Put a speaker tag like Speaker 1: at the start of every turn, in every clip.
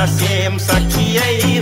Speaker 1: i same, such a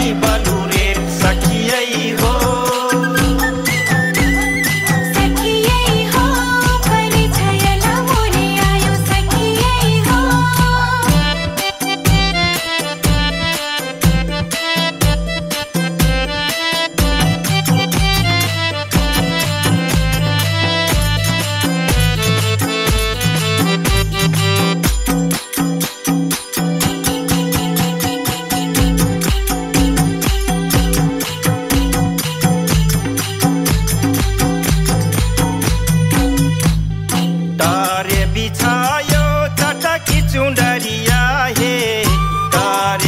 Speaker 1: Happy